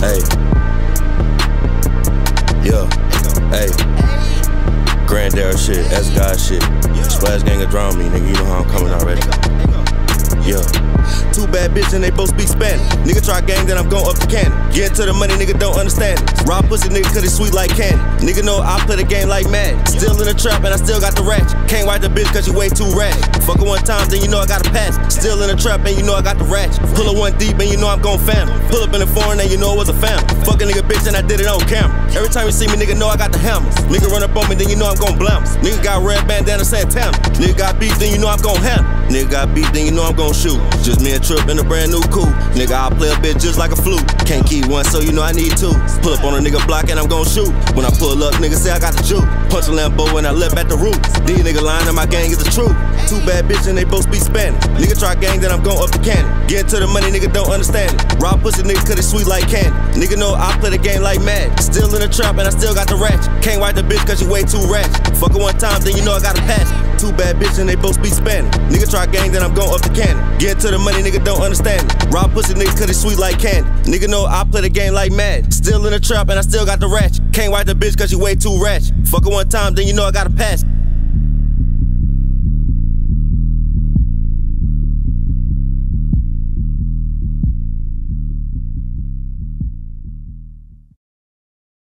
Hey. Yeah. Hey. Granddad shit. That's God shit. Splash gang of drown me, nigga. You know how I'm coming already. Yeah. Bad bitch and they both speak Spanish. Nigga try gang, then I'm going up the cannon. Get to the money, nigga don't understand it. Rob pussy, nigga, cause it's sweet like candy. Nigga know I play the game like mad. Still in the trap and I still got the ratchet. Can't wipe the bitch cause you way too ratchet. Fuck her one time, then you know I got a pass. Still in the trap and you know I got the ratchet. Pull her one deep and you know I'm gon' fam. Pull up in the foreign and you know it was a fam. Fuck a nigga bitch and I did it on camera. Every time you see me, nigga know I got the hammer. Nigga run up on me, then you know I'm gon' blam. Nigga got red bandana Santana. Nigga got beef, then you know I'm gon' handle. Nigga got beef, then you know I'm gon' shoot. Just me and Trip in a brand new coupe. Nigga, I play a bitch just like a flute. Can't keep one, so you know I need two. Pull up on a nigga block and I'm gon' shoot. When I pull up, nigga say I got the juke. Punch a Lambo and I left at the root. These nigga lying and my gang is the truth. Two bad bitches and they both speak Spanish. Nigga try gang, then I'm gon' up the cannon. Get to the money, nigga don't understand it. Rob pussy, nigga, cause it's sweet like candy. Nigga know I play the game like mad. Still in the trap and I still got the ratchet. Can't wipe the bitch cause you way too ratchet. Fuck her one time, then you know I got a pass. Two bad bitches and they both speak Spanish. Nigga try gang, then I'm gon' up the cannon. Get to the money, nigga don't understand it. Rob pussy, nigga, cause it's sweet like candy. Nigga know I play the game like mad. Still in the trap and I still got the ratchet. Can't wipe the bitch cause you way too ratchet. Fuck her one time, then you know I got a pass.